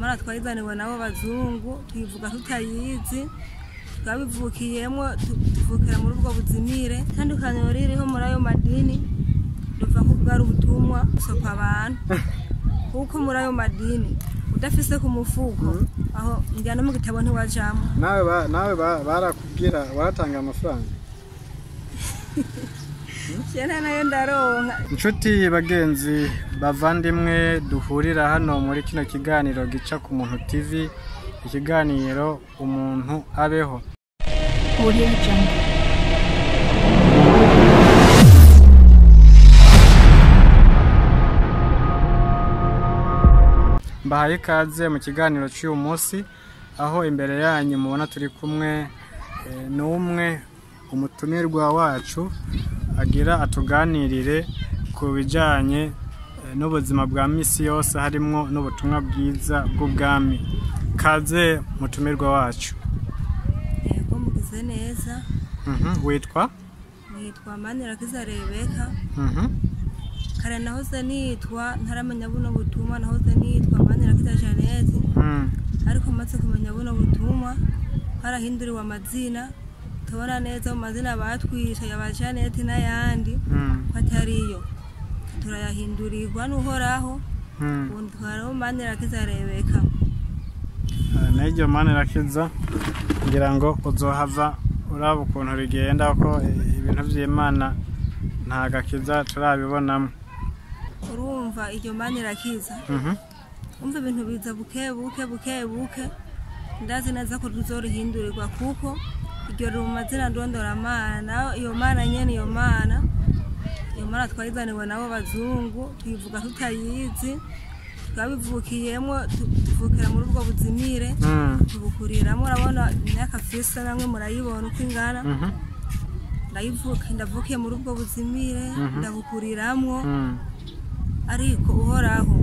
mana twayizaniwe nabo bazungu tuyivuga tutayizi twabivukiyemo tu- tuvukira muri ubwo buzimire. Itandukaniro ririho muri ayo madini ruva ko bwari ubutumwa gusoka abantu. Kuko muri ayo madini udafise ku mufuko aho njyana mu gitabo ntiwajamo nawe ba- nawe ba- barakubwira waratanga amafaranga. jena na yo ndaronka. Inshuti bagenzi bavandimwe duhurira hano muri kino kiganiro gica ku muntu tv ikiganiro umuntu abeho. Mbahaye ikaze mu kiganiro cy'uyu munsi aho imbere yanyu mubona turi kumwe eh, n'umwe umutumirwa wacu agira atuganirire ku bijyanye eh, n'ubuzima bwa misi yose harimo n'ubutumwa bwiza bw'ubwami. Kaze mutumirwa wacu. Yego mugize neza. Mhm, witwa? Nitwa manirakiza rebeka Mhm, kare nahoze nitwa ntaramenya buno butumwa nahoze nitwa manirakiza janete mhm, ariko maze kumenya buno butumwa harahinduriwe amazina. Tubona neza mu mazina batwishe ya janete n'ayandi mhm, ko atariyo turayahindurirwa n'uhoraho mhm. ubu twariho manirakiza rebeka Eh, n'iryo mani rakiza kugira ngo uzohava uraba ukuntu rigenda ko ibintu by'imana nta gakiza turabibonamo. Urumva iryo manirakiza Mhm, umva ibintu biza buke buke buke buke ndazi neza ko tuzorihindurirwa kuko iryo mazina ndondoramana iyo mana nyene iyo mana iyo mana twayizaniwe nabo bazungu tuyivuga tutayizi twabivukiyemo tu- tuvukira muri ubwo buzimire mhm, tubukuriramo urabona imyaka fisa namwe murayibona uko ingana mhm, ndayivuka ndavukiye muri ubwo buzimire Mhm. ndabukuriramwo mhm. ariko uhoraho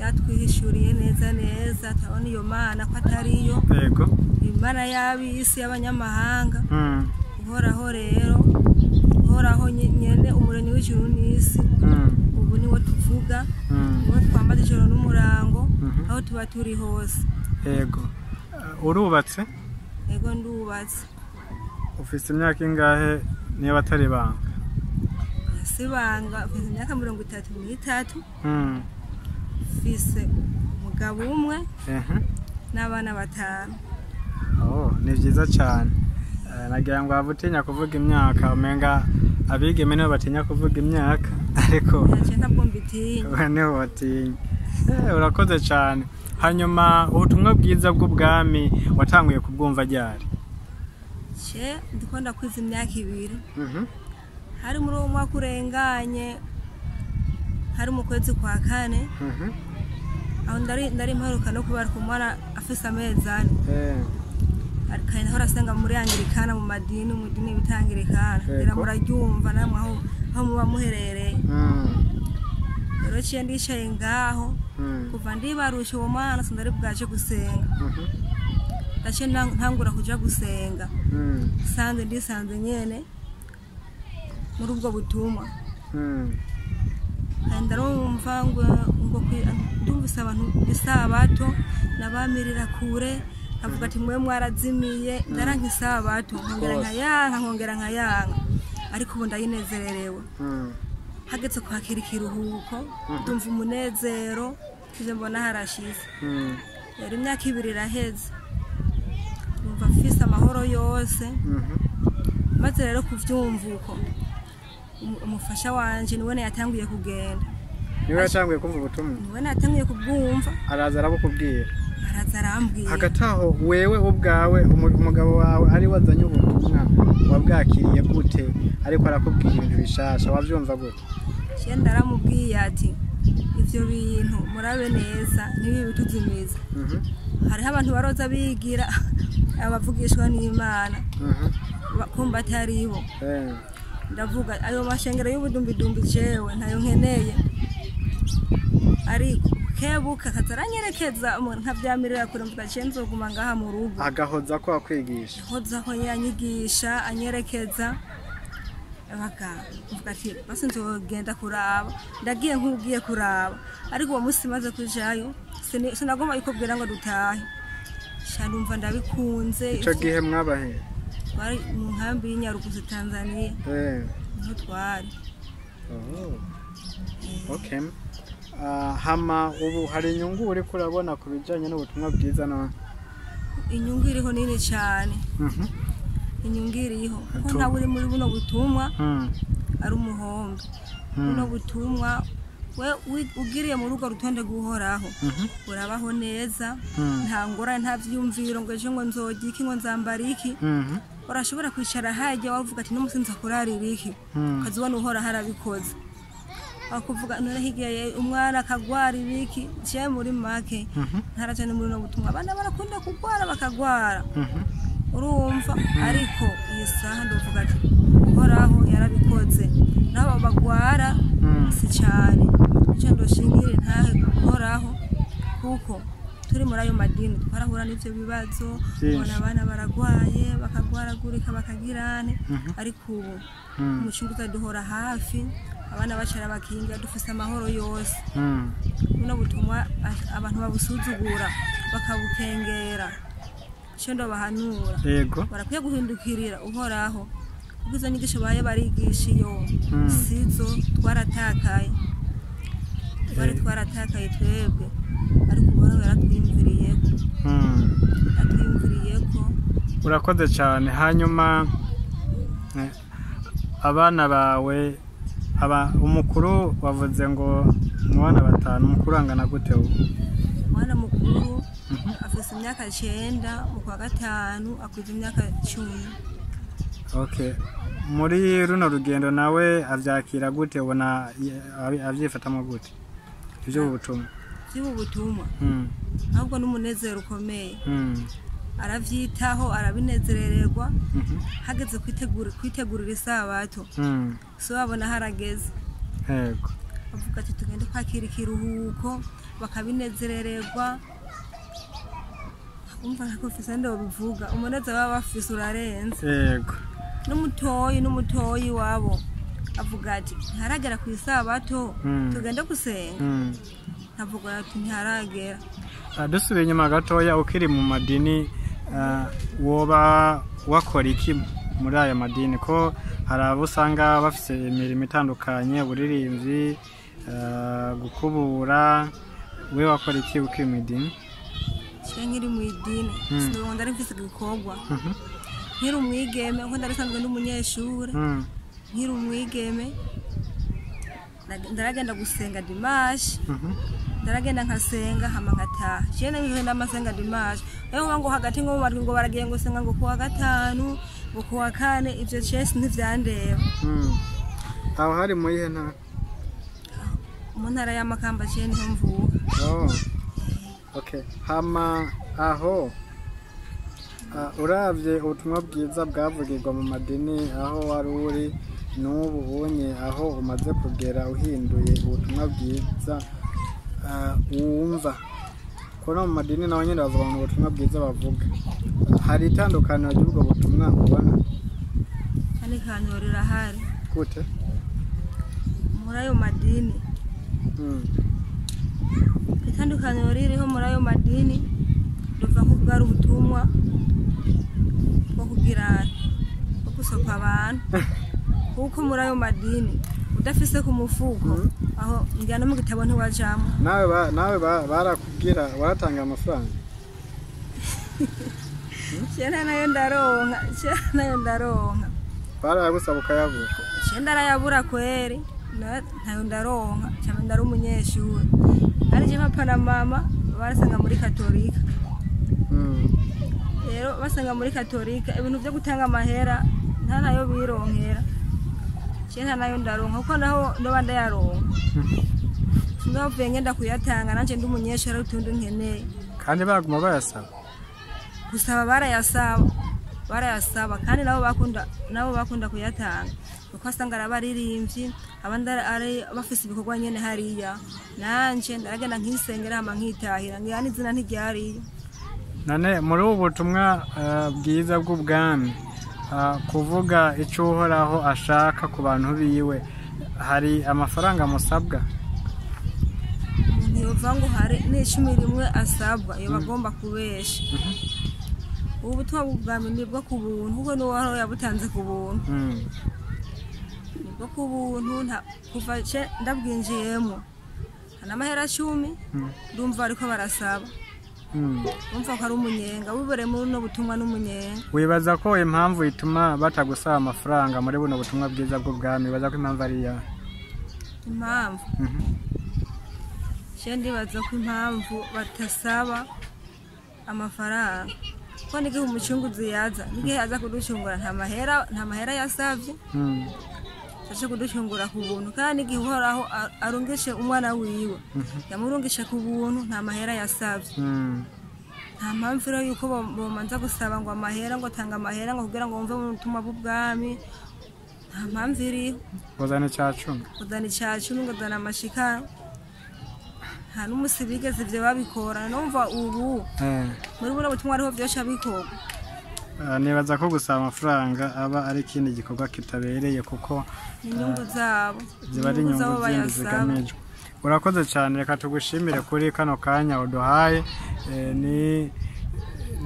yatwihishuriye neza neza turabona iyo mana ko atariyo. Yego. Imana y'ab'isi y'abanyamahanga. Mhm, uhoraho rero uhoraho nyene umuremyi w'ijuru n'isi. Mhm, ubu niwo tuvuga mhm, niwo twambaza ijoro n'umurango Mhm. aho tuba turi hose. Yego. Urubatse? Ego ndubatse. Ufite imyaka ingahe? Niba atari ibanga sibanga mfise imyaka mirongo itatu n'itatu. Mfise umugabo umwe n'abana batanu. Oh, ni byiza cyane. Eh, nagira ngo waba utinya kuvuga imyaka umenga abigeme nibo batinya kuvuga imyaka ariko ni ho batinya. Eh, urakoze cyane. Hanyuma ubutumwa bwiza bw'ubwami watanguye kubwumva ryari? Ce ndiko ndakwiza imyaka ibiri. Mhm, hari muri uwo mwaka urenganye hari mu kwezi kwa kane. Mhm. aho ndari mperuka no kubarika umwana afise amezi ane Eh, kare naho arasenga muri angirikana mu madini mu dini bita angirikana. Yego. ngira muraryumva namwe aho muba muherereye. Mm, rero ciye ndicaye ngaho mm, kuva ndibarusha uwo mwana sindari bwaje gusenga. Mhm, ndaciye ntang- ntangura kuja gusenga. Mm, sanze ndisanze nyene muri ubwo butumwa. Ndarumva ngo ngo ndumvise abantu isabato nabamirira kure avuga ati mwe mwarazimiye ndaranka isabato nkongera nkayanka nkongera nkayanka ariko ubu ndayinezererewe. Mm. hageze kwakira ikiruhuko ndumva umunezero ivyo mbona harashize. Mm, rero imyaka ibiri iraheze. Numva mfise amahoro yose. Maze rero kuvyumva uko umufasha wanje ni we yatanguye kugenda. Niwe yatanguye kumva ubutumwa. Niwe natanguye kubwumva. Araza arabukubwira. Araza arambwira. Hagati aho wewe ubwawe umu- umugabo wawe ari wazanye ubutumwa wabwakiriye gute? Ariko arakubwira ibintu bishasha wabyumva gute? Ciye ndaramubwiye ati ivyo bintu murabe neza ntibibituzimiza Mhm, hariho abantu baroza bigira abavugishwa n'imana. Mhm, ba- kumva atari bo eh, ndavuga ayo mashengero y'ubudumbidumbi jewe ntayo nkeneye. Ariko kebuka akaza aranyerekeza umuntu nkavyamirira kure mvuga ciye nzoguma ngaha mu rugo. Agahoza ko akwigisha. Hoza ko yanyigisha anyerekeza. Mvuga ati basi nzogenda kuraba. Ndagiye nk'ugiye kuraba. Ariko uwo munsi maze kujayo sinagomba yikubwira ngo dutahe. Sha ndumva ndabikunze. Icyo gihe mwabahe twari mu nkambi y'inyaruguzi tanzania Eh, ni ho twari oh. okay Ah, hama ubu hari inyungu uri kurabona ku bijyanye n'ubutumwa bwiza none inyungu iriho nini cyane Mhm. inyungu iriho kuko ntawe uri muri buno butumwa Mm. ari umuhombe Mm. buno butumwa we ugiriye muri urwo rutonde rw'uhoraho Mhm. urabaho neza Mm. nta ngorane nta byiyumviro ngo ejo ngo nzoga iki ngo nzambara iki Mhm. Urashobora kwicara hajya wavuga ati n'umunsi nza kurarira iki Mm. ukaza ubona uhoraho arabikoze akuvuga none higiye umwana akagwara ibiki je muri make. Ntaraja no muri no butumwa. Abana barakunda kugwara bakagwara. Mhm. urumva. Ariko iyi saha ndavuga ati uhoraho yarabikoze. Nabo bagwara si cyane. Icyo ndoshingire ntahe uhoraho kuko turi muri ayo madini twarahura n'ibyo bibazo ubona abana baragwaye bakagwaragurika bakagirane Mhm. ariko ubu umucunguzi duhora hafi abana bacara bakingira dufise amahoro yose. Mm. buno butumwa a- abantu babusuzugura bakabukengera. Icyo ndabahanura yego. Barakwiye guhindukirira uhoraho kuko izo nyigisho baye barigisha iyo sizo twaratakaye. Twari twaratakaye twebwe. Ariko uhoraho yaratwiyumviriyeko Mm. yatwiyumviriyeko urakoze cyane. Hanyuma abana bawe aba umukuru wavuze ngo mu bana batanu umukuru angana gute ubu? Umwana mukuru afise imyaka cyenda mu kwa gatanu akuze imyaka cumi. Muri runo rugendo nawe abyakira gute? Ubona abyifatamo gute? Ibyo butumwa by'ubu butumwa Mm. ahubwo n'umunezero ukomeye. Mm. arabyitaho arabinezerererwa Mhm. hageze kwitegurira isabato. Mm. so babona harageze. Yego. Bavuga ati tugende kwakira ikiruhuko bakabinezerererwa. Umva ntabwo mfise ndo bivuga umunezero baba bafise urarenze. Yego. N'umutoyi n'umutoyi wabo. Avuga ati ntiharagera ku isabato Mm. tugende gusenga Mm. nkavuga ati ntiharagera Ah, dusubiye inyuma gatoya ukiri mu madini ah, woba wakora iki muri aya madini ko hari abo usanga bafite imirimo itandukanye uburirimbyi ah, gukubura we wakora iki ukiri mu idini nkiri mu idini Mm. sinabona ndari mfise igikorwa Mhm. nkiri umwigeme kuko ndari sanzwe n'umunyeshuri Mm. Nkiri umwigeme ndaragenda gusenga dimashi Mhm. ndaragenda nkasenga hama nkataha jewe nabihe ndamasenga dimashi rero ngo hagati ngo barwi ngo baragiye ngo senga ngo kuwa gatanu ngo kuwa kane ivyo cese ntivyandeba Mm. aho hari mu yihe ntara? Mu ntara y'amakamba jewe ni ho mvuka. Oh. Okay. Hama aho? Ah, uravye ubutumwa bwiza bwavugirwa mu madini aho wari uri. N'ubu ubonye aho umaze kugera uhinduye ubutumwa bwiza ah, wumva ko no mu madini naho nyine bavuga ngo ubutumwa bwiza bavuga. Hari itandukaniro ry'ubwo butumwa ubona kandi kanyo rirahari. Gute? Muri ayo madini. Mm. itandukaniro ririho muri ayo madini riva ko bwari ubutumwa bwo kugira bwo gusopa abantu. kuko muri ayo madini udafise ku mufuko. Aho njyana mu gitabo ntiwajamo nawe ba- nawe ba- barakubwira waratanga amafaranga. Cyenda na yo ndaronka cyenda na yo ndaronka. Barayagusaba ukayabura cyenda arayabura kweri ntayo ndaronka cyane ndari umunyeshuri. Arije papa na mama barasanga muri katolika. Mm. rero basanga muri katolika ibintu byo gutanga amahera nta na yo bironkera. Cyenda na yo ndaronka kuko naho ndoba ndayaronka sindavuye ngenda kuyatanga nanjye ndi umunyeshuri utundi nkeneye kandi baguma bayasaba? Gusaba barayasaba barayasaba. Kandi nabo bakunda nabo bakunda kuyatanga. Kuko asanga ari abaririmbyi abandi ari- bafise ibikorwa nyene hariya. Nanje ndaragenda nkisengera hama nkitahira ngira n'izina ntiryariyo none muri ubu butumwa eh, bwiza bw'ubwami. Kuvuga icyo uhoraho ashaka ku bantu biwe hari amafaranga musabwa? Yova ngo hari n'icumi rimwe asabwa iyo bagomba kubesha ubu butumwa bw'ubwami ni bwo ku buntu kuko n'uwaho yabutanze ku buntu. Mm, ni bwo ku buntu kuva ndabwinjiyemo. Hari amahera cumi mm, ndumva ariko barasaba. Mm. urumva ko ari umunyenga wibereye muri buno butumwa n'umunyenga. Wibaza ko impamvu ituma batagusaba amafaranga muri buno butumwa bwiza bw'ubwami wibaza ko impamvu ari iya? Impamvu? Mhm. je ndibaza ko impamvu batasaba amafaranga. Ko n'igihe umucunguzi yaza? N'igihe aza kuducungura nta mahera nta mahera yasavye? Mm, aje kuducungura ku buntu. Kandi n'igihe uhoraho arungishe umwana wiwe yamurungishe ku buntu nta mahera yasavye. Mm. nta mpamvu rero yuko bomanza gusaba ngo amahera ngo tanga amahera ngo kugira ngo wumve mu butumwa bw'ubwami. Nta mpamvu iriho. Uzana icya cumi. Kuzana icya cumi ngo uzana amashikara nta n'umusi bigeze ivyo babikora. Numva ubu Eh, muri buno butumwa ariho vyosha bikorwa nibaza ko gusaba amafaranga aba ari ikindi gikorwa kitabereye kuko zabo. ziba ari inyungu zindi zigamijwe. Urakoze cyane reka tugushimire kuri kano kanya uduhaye. Eh, ni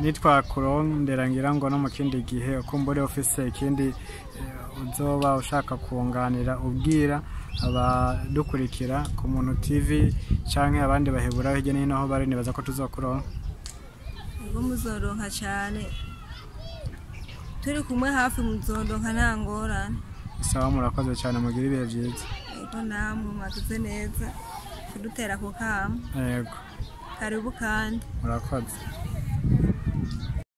nitwakurondera ngira ngo no mu kindi gihe ukumbure ufise ikindi eh, uzoba ushaka kunganira ubwira abadukurikira ku muntu tv canke abandi bahebura hirya no hino aho bari nibaza ko tuzokuronka. Ubwo muzoronka cane turi kumwe hafi muzoronka nta ngorane sawa murakoze cyane mugire ibihe byiza. Ego namwe mwagize neza. Kudutera ku kamo yego. Karibu kandi. Murakoze.